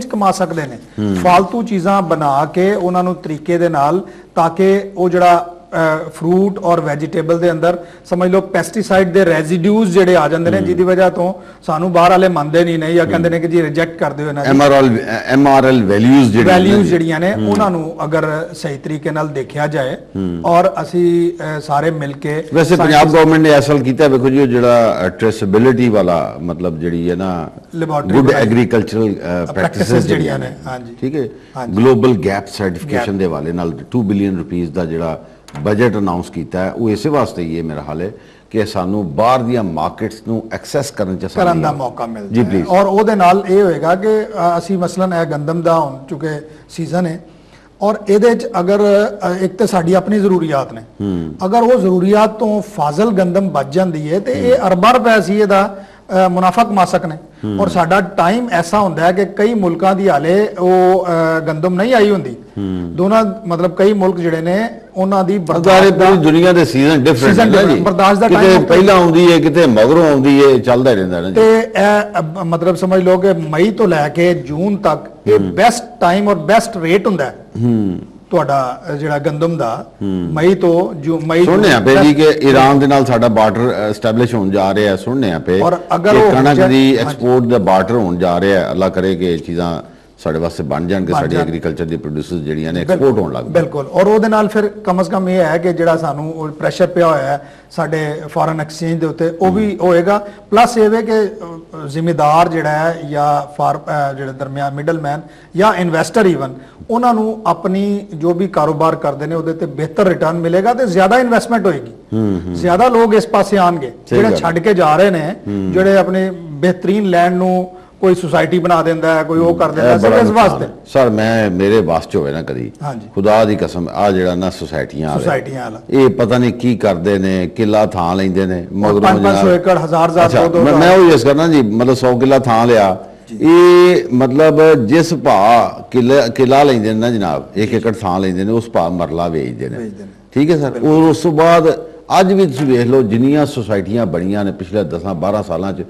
ਚ ਕਮਾ ਸਕਦੇ ਨੇ। ਫालतू ਚੀਜ਼ਾਂ ਬਣਾ ਕੇ ਉਹਨਾਂ ਨੂੰ ਤਰੀਕੇ ਦੇ ਨਾਲ ਤਾਂ ਕਿ ਉਹ ਜਿਹੜਾ ਫਰੂਟ ਔਰ ਵੈਜੀਟੇਬਲ ਦੇ ਅੰਦਰ ਸਮਝ ਲਓ ਪੈਸਟੀਸਾਈਡ ਦੇ ਰੈਜ਼ੀਡਿਊਜ਼ ਜਿਹੜੇ ਆ ਜਾਂਦੇ ਨੇ ਜਿਹਦੀ ਵਜ੍ਹਾ ਤੋਂ ਸਾਨੂੰ ਬਾਹਰ ਵਾਲੇ ਮੰਨਦੇ ਨਹੀਂ ਨੇ ਜਾਂ ਕਹਿੰਦੇ ਨੇ ਕਿ ਜੀ ਰਿਜੈਕਟ ਕਰ ਦਿਓ ਇਹਨਾਂ ਦੀ। ਐਮਆਰਐਲ ਐਮਆਰਐਲ ਵੈਲਿਊਜ਼ ਜਿਹੜੇ ਵੈਲਿਊਜ਼ ਜਿਹੜੀਆਂ ਨੇ। ਉਹਨਾਂ ਨੂੰ ਅਗਰ ਸਹੀ ਤਰੀਕੇ ਨਾਲ ਦੇਖਿਆ ਜਾਏ ਔਰ ਅਸੀਂ ਸਾਰੇ ਮਿਲ ਕੇ ਵੈਸੇ ਪੰਜਾਬ ਗਵਰਨਮੈਂਟ ਨੇ ਅਸਲ ਕੀਤਾ ਵੇਖੋ ਜੀ ਉਹ ਜਿਹੜਾ ਟ੍ਰੇਸੇਬਿਲਿਟੀ ਵਾਲਾ ਮਤਲਬ ਜਿਹੜੀ ਹੈ ਨਾ ਗੁੱਡ। ਐਗਰੀਕਲਚਰਲ ਪ੍ਰੈਕਟਿਸਿਸ ਜਿਹੜੀਆਂ ਜਿਹੜੀਆਂ ਨੇ, ਹਾਂਜੀ। ਠੀਕ ਹੈ। ਗਲੋਬਲ ਗੈਪ ਸਰਟੀਫਿਕੇਸ਼ਨ ਦੇ ਵਾਲੇ ਨਾਲ 2 ਬਿਲੀਅਨ ਰੁਪੀਸ ਦਾ ਜਿਹੜਾ ਬਜਟ ਅਨਾਉਂਸ ਕੀਤਾ ਹੈ ਉਹ ਇਸੇ ਵਾਸਤੇ ਹੀ ਹੈ ਮੇਰਾ ਹਾਲ ਹੈ ਕਿ ਸਾਨੂੰ ਬਾਹਰ ਦੀਆਂ ਮਾਰਕੀਟਸ ਨੂੰ ਐਕਸੈਸ ਕਰਨ ਚ ਕਰਨ ਦਾ ਮੌਕਾ ਮਿਲਦਾ ਹੈ ਔਰ ਉਹਦੇ ਨਾਲ ਇਹ ਹੋਏਗਾ ਕਿ ਅਸੀਂ ਮਸਲਨ ਇਹ ਗੰਦਮ ਦਾ ਹੁਣ ਚੁੱਕੇ ਸੀਜ਼ਨ ਹੈ। ਔਰ ਇਹਦੇ ਚ ਅਗਰ ਇੱਕ ਤਾਂ ਸਾਡੀ ਆਪਣੀ ਜ਼ਰੂਰੀਅਤ ਨੇ। ਅਗਰ ਉਹ ਜ਼ਰੂਰੀਅਤ ਤੋਂ ਫਾਜ਼ਲ ਗੰਦਮ ਬਚ ਜਾਂਦੀ ਹੈ ਤੇ ਇਹ ਅਰਬਾਂ ਰੁਪਏ ਸੀ ਇਹਦਾ ਮੁਨਾਫਾ ਕਮਾ ਸਕਨੇ। ਔਰ ਸਾਡਾ ਟਾਈਮ ਐਸਾ ਹੁੰਦਾ ਹੈ ਕਿ ਕਈ ਮੁਲਕਾਂ ਦੀ ਹਾਲੇ ਉਹ ਗੰਦਮ ਨਹੀਂ ਆਈ ਹੁੰਦੀ। ਦੋਨਾਂ ਮਤਲਬ ਕਈ ਮੁਲਕ ਜਿਹੜੇ ਨੇ ਉਹਨਾਂ ਦੀ ਬਰਦਾਸ਼ਤ ਪੂਰੀ ਦੁਨੀਆ ਦੇ ਸੀਜ਼ਨ ਡਿਫਰੈਂਟ ਹੈ ਜੀ। ਬਰਦਾਸ਼ਤ ਦਾ ਕਿਤੇ time ਪਹਿਲਾਂ ਆਉਂਦੀ ਹੈ ਕਿਤੇ ਮਗਰੋਂ ਆਉਂਦੀ ਹੈ ਚੱਲਦਾ ਰਹਿੰਦਾ ਨਾ ਤੇ ਇਹ ਮਤਲਬ ਸਮਝ ਲਓ ਕਿ ਮਈ ਤੋਂ ਲੈ ਕੇ ਜੂਨ ਤੱਕ ਇਹ ਬੈਸਟ ਟਾਈਮ ਔਰ ਬੈਸਟ ਰੇਟ ਹੁੰਦਾ ਹੈ। ਤੁਹਾਡਾ ਜਿਹੜਾ ਗੰਦਮ ਦਾ ਮਈ ਤੋਂ ਜੂ ਮਈ ਤੋਂ ਸੁਣਨੇ ਆ ਪਏ ਜੀ ਕਿ ਈਰਾਨ ਦੇ ਨਾਲ ਸਾਡਾ ਬਾਰਡਰ ਐਸਟੈਬਲਿਸ਼ ਹੋਣ ਜਾ ਰਿਹਾ ਹੈ ਸੁਣਨੇ ਆ ਪਏ ਔਰ ਅਗਰ ਉਹ ਕਣਕ ਦੀ। ਐਕਸਪੋਰਟ ਦਾ ਬਾਰਡਰ ਹੋਣ ਜਾ ਰਿਹਾ ਹੈ ਅੱਲਾ ਕਰੇ ਕਿ ਇਹ ਚੀਜ਼ਾਂ ਸਾਡੇ ਵਾਸਤੇ ਬਣ ਜਾਣ ਕਿ ਬਣ ਸਾਡੀ। ਐਗਰੀਕਲਚਰ ਦੀ ਪ੍ਰੋਡਿਊਸਰਸ ਜਿਹੜੀਆਂ ਨੇ ਐਕਸਪੋਰਟ ਹੋਣ ਲੱਗ ਬਿਲਕੁਲ। ਔਰ ਉਹਦੇ ਨਾਲ ਫਿਰ ਕਮ ਸ ਕਮ ਇਹ ਹੈ ਕਿ ਜਿਹੜਾ ਸਾਨੂੰ ਪ੍ਰੈਸ਼ਰ ਪਿਆ ਹੋਇਆ ਹੈ ਸਾਡੇ ਫੋਰਨ ਐਕਸਚੇਂਜ ਦੇ ਉੱਤੇ ਉਹ ਵੀ ਹੋਏਗਾ। ਪਲੱਸ ਇਹ ਵੇ ਕਿ ਜ਼ਿਮੀਦਾਰ ਜਿਹੜਾ ਹੈ ਜਾਂ ਫਾਰ ਜਿਹੜੇ ਦਰਮਿਆਨ ਮਿਡਲਮੈਨ ਜਾਂ ਇਨਵੈਸਟਰ ਈਵਨ ਉਹਨਾਂ ਨੂੰ ਆਪਣੀ ਜੋ ਵੀ ਕਾਰੋਬਾਰ ਕਰਦੇ ਨੇ ਉਹਦੇ ਤੇ ਬਿਹਤਰ ਰਿਟਰਨ ਮਿਲੇਗਾ ਤੇ ਜ਼ਿਆਦਾ ਇਨਵੈਸਟਮੈਂਟ ਹੋਏਗੀ। ਜ਼ਿਆਦਾ ਲੋਕ ਇਸ ਪਾਸੇ ਆਣਗੇ ਜਿਹੜੇ। ਛੱਡ ਕੇ ਜਾ ਰਹੇ ਨੇ ਜਿਹੜੇ ਆਪਣੇ ਬਿਹਤਰੀਨ ਲੈਂਡ ਨੂੰ ਕੋਈ ਸੁਸਾਇਟੀ ਬਣਾ ਦਿੰਦਾ ਹੈ ਕੋਈ ਉਹ ਕਰ ਦਿੰਦਾ ਬੜਾ ਇਸ ਵਾਸਤੇ। ਸਰ ਮੈਂ ਮੇਰੇ ਵਾਸ ਚ ਹੋਵੇ ਨਾ ਕਦੀ। ਖੁਦਾ ਦੀ ਕਸਮ ਆ ਜਿਹੜਾ ਨਾ ਸੁਸਾਇਟੀਆਂ ਵਾਲੇ ਸੁਸਾਇਟੀਆਂ ਵਾਲਾ। ਇਹ ਪਤਾ ਨਹੀਂ ਕੀ ਕਰਦੇ ਨੇ ਕਿੱਲਾ ਥਾਂ ਲੈਂਦੇ ਨੇ ਮਗਰੋਂ 500 ਜਨਾਬ- ਏਕੜ ਹਜ਼ਾਰ ਹਜ਼ਾਰ ਅੱਛਾ, ਦੋ ਦੋ ਮੈਂ- ਮੈਂ ਉਹ ਯਸ ਕਰਨਾ ਜੀ ਮਤਲਬ 100 ਕਿੱਲਾ ਥਾਂ ਲਿਆ ਇਹ ਮਤਲਬ ਜਿਸ ਭਾ ਕਿੱਲਾ ਕਿੱਲਾ ਲੈਂਦੇ ਨੇ ਨਾ ਜਨਾਬ ਇੱਕ ਏਕੜ ਥਾਂ ਲੈਂਦੇ ਨੇ ਉਸ ਭਾ ਮਰਲਾ ਵੇਚਦੇ ਨੇ ਵੇਚਦੇ ਨੇ। ਠੀਕ ਹੈ ਸਰ ਔਰ ਉਸ ਤੋਂ ਬਾਅਦ ਅੱਜ ਵੀ ਤੁਸੀਂ ਵੇਖ ਲਓ ਜਿੰਨੀਆਂ ਸੁਸਾਇਟੀਆਂ ਬਣੀਆਂ ਨੇ ਪਿਛਲੇ 10 12 ਸਾਲਾਂ ਚ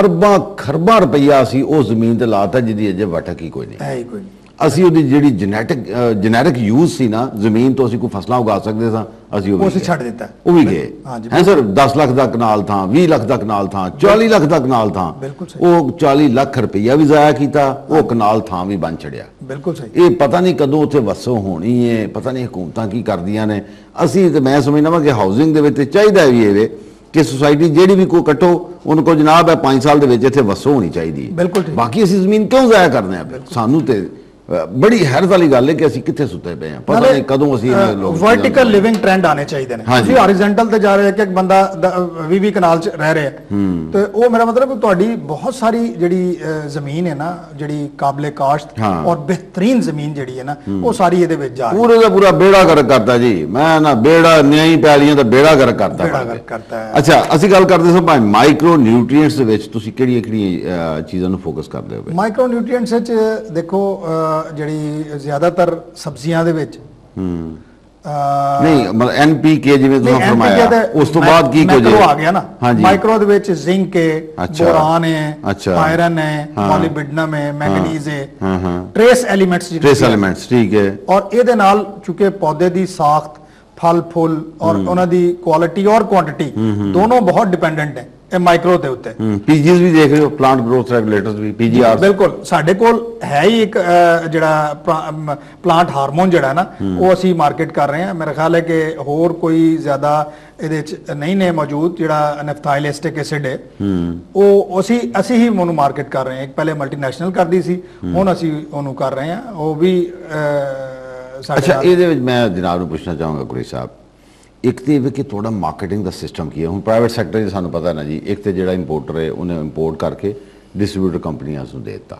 ਅਰਬਾਂ ਖਰਬਾਂ ਰੁਪਈਆ ਸੀ ਉਹ ਜ਼ਮੀਨ ਤੇ ਲਾਤਾ ਜਿਹਦੀ ਅਜੇ ਵਟਕ ਹੀ ਕੋਈ ਨਹੀਂ ਹੈ ਹੀ ਕੋਈ ਨਹੀਂ। ਅਸੀਂ ਉਹਦੀ ਜਿਹੜੀ ਜੈਨੇਟਿਕ ਜੈਨੇਰਿਕ ਯੂਜ਼ ਸੀ ਨਾ ਜ਼ਮੀਨ ਤੋਂ ਅਸੀਂ ਕੋਈ ਫਸਲਾਂ ਉਗਾ ਸਕਦੇ ਸਾਂ ਅਸੀਂ ਉਹ ਅਸੀਂ ਗਏ। ਛੱਡ ਦਿੱਤਾ। ਉਹ ਵੀ ਗਏ ਹੈ ਸਰ 10 ਲੱਖ ਦਾ ਕਨਾਲ ਥਾਂ 20 ਲੱਖ ਦਾ ਕਨਾਲ ਥਾਂ 40 ਲੱਖ ਦਾ ਕਨਾਲ ਥਾਂ। ਉਹ 40 ਲੱਖ ਰੁਪਈਆ ਵੀ ਜ਼ਾਇਆ ਕੀਤਾ ਉਹ ਕਨਾਲ ਥਾਂ ਵੀ ਬਣ ਛੜਿਆ ਬਿਲਕੁਲ ਸਹੀ ਇਹ ਪਤਾ ਨਹੀਂ ਕਦੋਂ ਉੱਥੇ ਵਸੋਂ ਹੋਣੀ ਹੈ ਪਤਾ ਨਹੀਂ ਹਕੂਮਤਾਂ ਕੀ ਕਰਦੀਆਂ ਨੇ ਅਸੀਂ ਤੇ ਮੈਂ ਸਮਝਦਾ ਵਾਂ ਕਿ ਹਾਊਸਿੰਗ ਦੇ ਵਿੱਚ ਚਾਹੀਦਾ ਵੀ ਇਹ ਵੇ ਕਿ ਸੁਸਾਇਟੀ ਜਿਹੜੀ ਵੀ ਕੋਈ ਕੱਟੋ ਉਹਨੂੰ ਕੋ ਜਨਾਬ ਹੈ 5 ਸਾਲ ਦੇ ਵਿੱਚ ਇੱਥੇ ਵਸੋਂ ਹੋਣੀ ਚਾਹੀਦੀ ਹੈ। ਬਿਲਕੁਲ। ਬਾਕੀ ਅਸੀਂ ਜ਼ਮੀਨ ਕਿਉਂ ਜ਼ਾਇਆ ਕਰਦੇ ਆ ਸਾਨੂੰ ਤੇ ਬੜੀ ਹੈਰਤ ਵਾਲੀ ਗੱਲ ਹੈ ਕਿ ਅਸੀਂ ਕਿੱਥੇ ਸੁੱਤੇ ਪਏ ਆ ਪਤਾ ਨਹੀਂ ਕਦੋਂ ਅਸੀਂ ਇਹ ਲੋਕ ਵਰਟੀਕਲ ਲਿਵਿੰਗ ਟ੍ਰੈਂਡ ਆਣੇ ਚਾਹੀਦੇ ਨੇ। ਤੁਸੀਂ ਹੌਰੀਜ਼ੌਂਟਲ ਤੇ ਜਾ ਰਹੇ ਕਿ ਇੱਕ ਬੰਦਾ 20 20 ਕਨਾਲ ਚ ਰਹਿ ਰਿਹਾ ਤੇ ਉਹ ਮੇਰਾ ਮਤਲਬ ਤੁਹਾਡੀ ਬਹੁਤ ਸਾਰੀ ਜਿਹੜੀ ਜ਼ਮੀਨ ਹੈ ਨਾ ਜਿਹੜੀ ਕਾਬਲੇ ਕਾਸ਼ਤ। ਔਰ ਬਿਹਤਰੀਨ ਜ਼ਮੀਨ ਜਿਹੜੀ ਹੈ ਨਾ ਉਹ ਸਾਰੀ ਇਹਦੇ ਵਿੱਚ ਜਾ ਰਹੀ ਪੂਰੇ ਦਾ ਪੂਰਾ ਬੇੜਾ ਗਰਕ ਕਰਤਾ ਜੀ ਮੈਂ ਨਾ ਬੇੜਾ ਨਿਆਈ ਪੈਲੀਆਂ ਦਾ ਬੇੜਾ ਗਰਕ ਕਰਤਾ ਬੇੜਾ ਫੜ ਕੇ। ਗਰਕ ਕਰਤਾ ਹੈ। ਅੱਛਾ ਅਸੀਂ ਗੱਲ ਕਰਦੇ ਸਾਂ ਭਾਈ ਮਾਈਕਰੋ ਨਿਊਟ੍ਰੀਐਂਟਸ ਦੇ ਵਿੱਚ ਤੁਸੀਂ ਕਿਹੜੀਆਂ ਕਿਹੜੀਆਂ ਚੀਜ਼ਾਂ ਨੂੰ ਫੋਕਸ ਕਰਦੇ ਹੋ ਮਾਈਕਰੋ ਨਿਊਟ੍ਰੀਐਂਟਸ ਵਿੱਚ ਦੇਖੋ ਜਿਹੜੀ ਜ਼ਿਆਦਾਤਰ ਸਬਜ਼ੀਆਂ ਦੇ ਵਿੱਚ ਹੂੰ ਨਹੀਂ ਮਤਲਬ ਐਨਪੀਕੇ ਜਿਵੇਂ ਤੁਸੀਂ ਫਰਮਾਇਆ ਉਸ ਤੋਂ ਬਾਅਦ ਕੀ ਕੁਝ ਮੈਕਰੋ ਆ ਗਿਆ ਨਾ ਮਾਈਕਰੋ ਦੇ ਵਿੱਚ ਜ਼ਿੰਕ ਹੈ। ਬੋਰਾਨ ਹੈ। ਆਇਰਨ ਹੈ। ਮੋਲੀਬਡਨਮ ਹੈ ਮੈਂਗਨੀਜ਼ ਹੈ ਹਾਂ, ਹਾਂ। ਟ੍ਰੇਸ ਐਲੀਮੈਂਟਸ ਟ੍ਰੇਸ ਐਲੀਮੈਂਟਸ ਠੀਕ ਹੈ ਔਰ ਇਹਦੇ ਨਾਲ ਚੁੱਕੇ ਪੌਦੇ ਦੀ ਸਾਖਤ ਫਲ ਫੁੱਲ ਔਰ ਉਹਨਾਂ ਦੀ ਕੁਆਲਿਟੀ ਔਰ ਕੁਆਂਟੀਟੀ ਦੋਨੋਂ ਬਹੁਤ ਡਿਪੈਂਡੈਂਟ ਹੈ ਇਹ ਮਾਈਕਰੋ ਦੇ ਉੱਤੇ। ਪੀਜੀਸ ਵੀ ਦੇਖ ਰਹੇ ਹੋ ਪਲਾਂਟ ਗਰੋਥ ਰੈਗੂਲੇਟਰਸ ਵੀ ਪੀਜੀਆਰ ਬਿਲਕੁਲ। ਸਾਡੇ ਕੋਲ ਹੈ ਹੀ ਇੱਕ ਜਿਹੜਾ ਪਲਾਂਟ ਹਾਰਮੋਨ ਜਿਹੜਾ ਨਾ ਉਹ ਅਸੀਂ ਮਾਰਕੀਟ ਕਰ ਰਹੇ ਹਾਂ। ਮੇਰਾ ਖਿਆਲ ਹੈ ਕਿ ਹੋਰ ਕੋਈ ਜ਼ਿਆਦਾ ਇਹਦੇ ਚ ਨਹੀਂ ਨੇ ਮੌਜੂਦ ਜਿਹੜਾ ਨੈਫਥਾਈਲਿਸਟਿਕ ਐਸਿਡ ਹੈ। ਉਹ ਅਸੀਂ ਅਸੀਂ ਹੀ ਉਹਨੂੰ ਮਾਰਕੀਟ ਕਰ ਰਹੇ ਹਾਂ। ਇੱਕ ਪਹਿਲੇ ਮਲਟੀਨੈਸ਼ਨਲ ਕਰਦੀ ਸੀ ਹੁਣ ਅਸੀਂ ਉਹਨੂੰ ਕਰ ਰਹੇ ਹਾਂ। ਉਹ ਵੀ ਸਾਡੇ ਅੱਛਾ ਇਹਦੇ ਵਿੱਚ ਮੈਂ ਜਨਾਬ ਨੂੰ ਪੁੱਛਣਾ ਚਾਹਾਂਗਾ ਗੁਰੀ ਸਾਹਿਬ। ਇੱਕ ਤੇ ਇਹ ਵੀ ਕਿ ਤੁਹਾਡਾ ਮਾਰਕੀਟਿੰਗ ਦਾ ਸਿਸਟਮ ਕੀ ਹੈ? ਹੁਣ ਪ੍ਰਾਈਵੇਟ ਸੈਕਟਰ 'ਚ ਸਾਨੂੰ ਪਤਾ ਨਾ ਜੀ ਇੱਕ ਤੇ ਜਿਹੜਾ ਇੰਪੋਰਟਰ ਹੈ ਉਹਨੇ ਇੰਪੋਰਟ ਕਰਕੇ ਡਿਸਟ੍ਰੀਬਿਊਟਰ ਕੰਪਨੀਆਂ ਨੂੰ ਦੇ ਦਿੱਤਾ।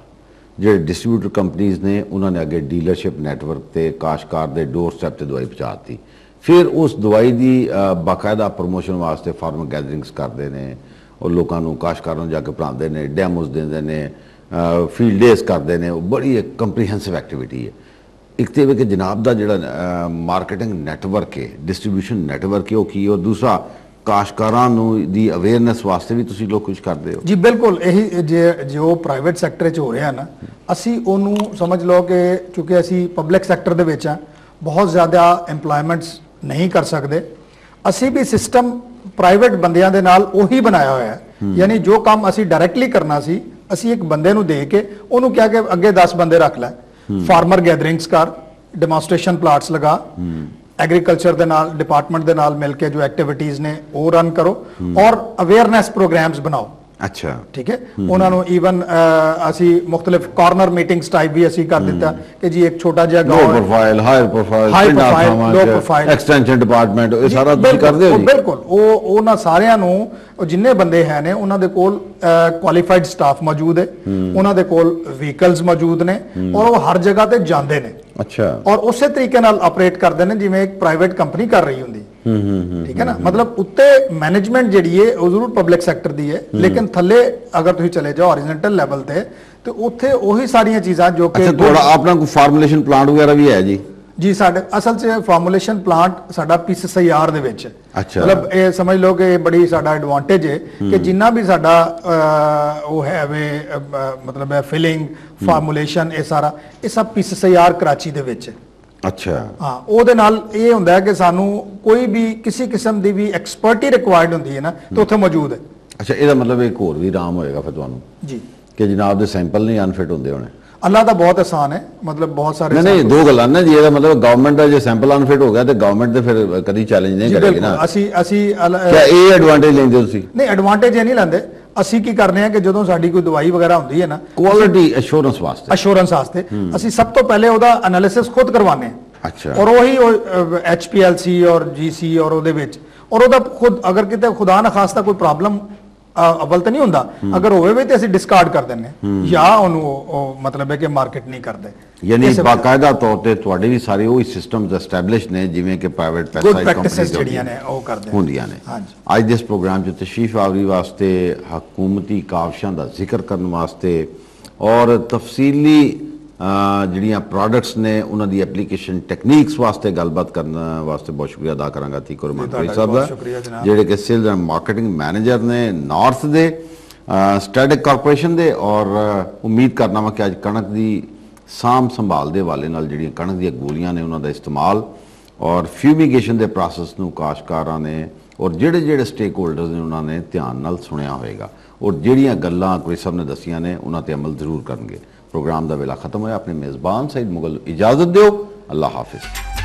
ਜਿਹੜੇ ਡਿਸਟ੍ਰੀਬਿਊਟਰ ਕੰਪਨੀਆਂ ਨੇ ਉਹਨਾਂ ਨੇ ਅੱਗੇ ਡੀਲਰਸ਼ਿਪ ਨੈਟਵਰਕ ਤੇ ਕਾਸ਼ਕਾਰ ਦੇ ਡੋਰ ਸਟੈਪ ਤੇ ਦਵਾਈ ਪਹੁੰਚਾਤੀ ਫਿਰ ਉਸ ਦਵਾਈ ਦੀ ਬਾਕਾਇਦਾ ਪ੍ਰੋਮੋਸ਼ਨ ਵਾਸਤੇ ਫਾਰਮਰ ਗੈਦਰਿੰਗਸ ਕਰਦੇ ਨੇ ਉਹ ਲੋਕਾਂ ਨੂੰ ਕਾਸ਼ਕਾਰਾਂ ਨੂੰ ਜਾ ਕੇ ਪੜ੍ਹਾਉਂਦੇ ਨੇ ਡੈਮੋਸ ਦਿੰਦੇ ਨੇ ਫੀਲਡ ਡੇਸ ਕਰਦੇ ਨੇ ਉਹ ਬੜੀ ਇੱਕ ਕੰਪਰੀਹੈਂਸਿਵ ਐਕਟੀਵਿਟੀ ਹੈ। ਇੱਕ ਤੇ ਕਿ ਜਨਾਬ ਦਾ ਜਿਹੜਾ ਮਾਰਕੀਟਿੰਗ ਨੈਟਵਰਕ ਹੈ ਡਿਸਟ੍ਰੀਬਿਊਸ਼ਨ ਨੈਟਵਰਕ ਹੈ ਉਹ ਕੀ ਹੈ? ਔਰ ਦੂਸਰਾ ਕਾਸ਼ਕਾਰਾਂ ਨੂੰ ਦੀ ਅਵੇਅਰਨੈਸ ਵਾਸਤੇ ਵੀ ਤੁਸੀਂ ਲੋਕ ਕੁਝ ਕਰਦੇ ਹੋ? ਜੀ ਬਿਲਕੁਲ। ਇਹੀ ਜੇ ਜੋ ਪ੍ਰਾਈਵੇਟ ਸੈਕਟਰ 'ਚ ਹੋ ਰਿਹਾ ਨਾ ਅਸੀਂ ਉਹਨੂੰ ਸਮਝ ਲਓ ਕਿ ਕਿਉਂਕਿ ਅਸੀਂ ਪਬਲਿਕ ਸੈਕਟਰ ਦੇ ਵਿੱਚ ਆ ਬਹੁਤ ਜ਼ਿਆਦਾ EMPLOYMENTS ਨਹੀਂ ਕਰ ਸਕਦੇ। ਅਸੀਂ ਵੀ ਸਿਸਟਮ ਪ੍ਰਾਈਵੇਟ ਬੰਦਿਆਂ ਦੇ ਨਾਲ ਉਹੀ ਬਣਾਇਆ ਹੋਇਆ ਹੈ। ਯਾਨੀ ਜੋ ਕੰਮ ਅਸੀਂ ਡਾਇਰੈਕਟਲੀ ਕਰਨਾ ਸੀ ਅਸੀਂ ਇੱਕ ਬੰਦੇ ਨੂੰ ਦੇ ਕੇ ਉਹਨੂੰ ਕਿਹਾ ਕਿ ਅੱਗੇ 10 ਬੰਦੇ ਰੱਖ ਲੈ। ਫਾਰਮਰ ਗੈਦਰਿੰਗਸ ਕਰ ਡੈਮੋਨਸਟ੍ਰੇਸ਼ਨ ਪਲਾਟਸ ਲਗਾ ਐਗਰੀਕਲਚਰ ਦੇ ਨਾਲ ਡਿਪਾਰਟਮੈਂਟ ਦੇ ਨਾਲ ਮਿਲ ਕੇ ਜੋ ਐਕਟੀਵਿਟੀਜ਼ ਨੇ, ਉਹ ਰਨ ਕਰੋ ਔਰ ਅਵੇਅਰਨੈਸ ਪ੍ਰੋਗਰਾਮਸ ਬਣਾਓ। ਅੱਛਾ। ਠੀਕ ਹੈ? ਉਹਨਾਂ ਨੂੰ ਈਵਨ ਅਸੀਂ ਮੁxtਲਫ ਕਾਰਨਰ ਮੀਟਿੰਗਸ ਟਾਈਪ ਵੀ ਅਸੀਂ ਕਰ ਦਿੱਤਾ ਕਿ ਜੀ ਇੱਕ ਛੋਟਾ ਜਿਹਾ low ਗਾਉਂ profile higher profile High profile, low profile। Extension department ਇਹ ਸਾਰਾ ਤੁਸੀਂ ਕਰਦੇ ਹੋ ਜੀ? ਬਿਲਕੁਲ ਉਹ ਉਹਨਾਂ ਸਾਰਿਆਂ ਨੂੰ ਜਿੰਨੇ ਬੰਦੇ ਹੈ ਨੇ ਉਹਨਾਂ ਦੇ ਕੋਲ ਕੁਆਲੀਫਾਈਡ ਸਟਾਫ ਮੌਜੂਦ ਹੈ। ਉਹਨਾਂ ਦੇ ਕੋਲ ਵਹੀਕਲਸ ਮੌਜੂਦ ਨੇ ਔਰ ਉਹ ਹਰ ਜਗ੍ਹਾ ਤੇ ਜਾਂਦੇ ਨੇ। ਅੱਛਾ। ਔਰ ਉਸੇ ਤਰੀਕੇ ਨਾਲ ਆਪਰੇਟ ਕਰਦੇ ਨੇ ਜਿਵੇਂ ਇੱਕ ਪ੍ਰਾਈਵੇਟ ਕੰਪਨੀ ਕਰ ਰਹੀ ਹੁੰਦੀ। ਹੂੰ ਹੂੰ ਹੂੰ ਠੀਕ ਹੈ ਨਾ? ਮਤਲਬ ਉੱਤੇ ਮੈਨੇਜਮੈਂਟ ਜਿਹੜੀ ਹੈ ਉਹ ਜ਼ਰੂਰ ਪਬਲਿਕ ਸੈਕਟਰ ਦੀ ਹੈ ਲੇਕਿਨ ਥੱਲੇ ਅਗਰ ਤੁਸੀਂ ਚਲੇ ਜਾਓ ਹੌਰੀਜ਼ੌਂਟਲ ਲੈਵਲ ਤੇ ਤੇ ਉੱਥੇ ਉਹੀ ਸਾਰੀਆਂ ਚੀਜ਼ਾਂ ਜੋ ਕਿ ਤੁਹਾਡਾ ਆਪਣਾ ਕੋਈ ਫਾਰਮੂਲੇਸ਼ਨ ਪਲਾਂਟ ਵਗੈਰਾ ਵੀ ਹੈ ਜੀ? ਜੀ ਸਾਡੇ ਅਸਲ 'ਚ ਫਾਰਮੂਲੇਸ਼ਨ ਪਲਾਂਟ ਸਾਡਾ ਪੀਸੀਸੀਆਰ ਦੇ ਵਿੱਚ। ਮਤਲਬ ਇਹ ਸਮਝ ਲਓ ਕਿ ਇਹ ਬੜੀ ਸਾਡਾ ਐਡਵਾਂਟੇਜ ਹੈ ਕਿ ਜਿੰਨਾ ਵੀ ਸਾਡਾ ਉਹ ਹੈ ਵੇ ਮਤਲਬ ਹੈ ਫਿਲਿੰਗ ਫਾਰਮੂਲੇਸ਼ਨ ਇਹ ਸਾਰਾ ਇਹ ਸਭ ਪੀਸੀਸੀਆਰ ਕਰਾਚੀ ਦੇ ਵਿੱਚ ਹੈ। ਅੱਛਾ। ਹਾਂ ਉਹਦੇ ਨਾਲ ਇਹ ਹੁੰਦਾ ਕਿ ਸਾਨੂੰ ਕੋਈ ਵੀ ਕਿਸੇ ਕਿਸਮ ਦੀ ਵੀ ਐਕਸਪਰਟੀ ਰਿਕੁਆਇਰਡ ਹੁੰਦੀ ਹੈ ਨਾ ਤੇ ਉੱਥੇ ਮੌਜੂਦ ਹੈ। ਅੱਛਾ ਇਹਦਾ ਮਤਲਬ ਇੱਕ ਹੋਰ ਵੀ ਆਰਾਮ ਹੋਏਗਾ ਫਿਰ ਤੁਹਾਨੂੰ? ਜੀ। ਕਿ ਜਨਾਬ ਦੇ ਸੈਂਪਲ ਨਹੀਂ ਅਨਫਿਟ ਹੁੰਦੇ ਹੋਣੇ? ਅੱਲਾ ਦਾ ਬਹੁਤ ਆਸਾਨ ਹੈ ਮਤਲਬ ਬਹੁਤ ਸਾਰੇ ਨਹੀਂ ਨਹੀਂ ਦੋ ਗੱਲਾਂ ਨੇ ਜੀ ਇਹਦਾ ਮਤਲਬ ਗਵਰਨਮੈਂਟ ਦਾ ਜੇ ਸੈਂਪਲ ਅਨਫਿਟ ਹੋ ਗਿਆ ਤੇ ਗਵਰਨਮੈਂਟ ਤੇ ਫਿਰ ਕਦੀ ਚੈਲੰਜ ਨਹੀਂ ਕਰੇਗੀ ਨਾ। ਅਸੀਂ ਅਸੀਂ ਇਹ ਐਡਵਾਂਟੇਜ ਲੈਂਦੇ ਤੁਸੀਂ? ਨਹੀਂ ਐਡਵਾਂਟੇਜ ਇਹ ਨਹੀਂ ਲੈਂਦੇ। ਅਸੀਂ ਕੀ ਕਰਨੇ ਆ ਕਿ ਜਦੋਂ ਸਾਡੀ ਕੋਈ ਦਵਾਈ ਵਗੈਰਾ ਹੁੰਦੀ ਹੈ ਨਾ ਕੁਆਲਿਟੀ ਅਸ਼ੋਰੈਂਸ ਵਾਸਤੇ। ਅਸ਼ੋਰੈਂਸ ਵਾਸਤੇ। ਅਸੀਂ ਸਭ ਤੋਂ ਪਹਿਲੇ ਉਹਦਾ ਐਨਾਲਿਸਿਸ ਖੁਦ ਕਰਵਾਉਂਦੇ ਹਾਂ। ਅੱਛਾ। ਔਰ ਉਹੀ ਐਚਪੀਐਲਸੀ ਔਰ ਜੀਸੀ ਔਰ ਉਹਦੇ ਵਿੱਚ। ਔਰ ਉਹਦਾ ਖੁਦ ਅਗਰ ਕਿਤੇ ਖੁਦਾ ਨਾ ਖਾਸਤਾ ਕੋਈ ਪ੍ਰੋਬਲਮ ਅਵਲ ਤਾਂ ਨਹੀਂ ਹੁੰਦਾ। ਅਗਰ ਹੋਵੇ ਵੀ ਤੇ ਅਸੀਂ ਡਿਸਕਾਰਡ ਕਰ ਦਿੰਨੇ ਜਾਂ ਉਹਨੂੰ ਉਹ- ਉਹ ਮਤਲਬ ਹੈ ਕਿ ਮਾਰਕੀਟ ਨਹੀਂ ਕਰਦੇ। ਯਾਨੀ ਬਾਕਾਇਦਾ ਤੌਰ ਤੇ ਤੁਹਾਡੇ ਵੀ ਸਾਰੇ ਉਹੀ ਸਿਸਟਮਸ ਐਸਟੈਬਲਿਸ਼ ਨੇ ਜਿਵੇਂ ਕਿ ਪ੍ਰਾਈਵੇਟ ਪੈਸਾ ਪ੍ਰੈਕਟਿਸਿਸ ਜਿਹੜੀਆਂ ਨੇ ਉਹ ਕਰਦੇ। ਹੁੰਦੀਆਂ ਨੇ। ਅੱਜ ਦੇ ਪ੍ਰੋਗਰਾਮ 'ਚ ਤਸ਼ਰੀਫ ਆਵਰੀ ਵਾਸਤੇ ਹਕੂਮਤੀ ਕਾਵਸ਼ਾਂ ਦਾ ਜ਼ਿਕਰ ਕਰਨ ਵਾਸਤੇ ਔਰ ਤਫਸੀਲੀ ਜਿਹੜੀਆਂ ਪ੍ਰੋਡਕਟਸ ਨੇ ਉਹਨਾਂ ਦੀ ਐਪਲੀਕੇਸ਼ਨ ਟੈਕਨੀਕਸ ਵਾਸਤੇ ਗੱਲਬਾਤ ਕਰਨ ਵਾਸਤੇ ਬਹੁਤ ਸ਼ੁਕਰੀਆ ਅਦਾ ਕਰਾਂਗਾ ਤੀਕੁਰ ਮੰਤਰੀ ਸਾਹਿਬ ਦਾ। ਜਿਹੜੇ ਕਿ ਸੇਲਸ ਐਂਡ ਮਾਰਕੀਟਿੰਗ ਮੈਨੇਜਰ ਨੇ ਨਾਰਥ ਦੇ ਸਟੈਟਿਕ ਕਾਰਪੋਰੇਸ਼ਨ ਦੇ ਔਰ ਉਮੀਦ ਕਰਨਾ ਵਾ ਕਿ ਅੱਜ ਕਣਕ ਦੀ ਸਾਂਭ ਸੰਭਾਲ ਦੇ ਹਵਾਲੇ ਨਾਲ ਜਿਹੜੀਆਂ ਕਣਕ ਦੀਆਂ ਗੋਲੀਆਂ ਨੇ ਉਹਨਾਂ ਦਾ ਇਸਤੇਮਾਲ ਔਰ ਫਿਊਮੀਗੇਸ਼ਨ ਦੇ ਪ੍ਰੋਸੈਸ ਨੂੰ ਕਾਸ਼ਕਾਰਾਂ ਨੇ ਔਰ ਜਿਹੜੇ ਜਿਹੜੇ ਸਟੇਕ ਹੋਲਡਰਸ ਨੇ ਉਹਨਾਂ ਨੇ ਧਿਆਨ ਨਾਲ ਸੁਣਿਆ ਹੋਵੇਗਾ ਔਰ ਜਿਹੜੀਆਂ ਗੱਲਾਂ ਕੋਈ ਸਭ ਨੇ ਦਸੀਆਂ ਨੇ ਉਹਨਾਂ ਤੇ ਅਮਲ ਜ਼ਰੂਰ ਕਰਨਗੇ। ਪ੍ਰੋਗਰਾਮ ਦਾ ਵੇਲਾ ਖਤਮ ਹੋਇਆ। ਆਪਣੇ ਮੇਜ਼ਬਾਨ ਸਈਦ ਮੁਗਲ ਇਜਾਜ਼ਤ ਦਿਓ। ਅੱਲਾ ਹਾਫਿਜ਼।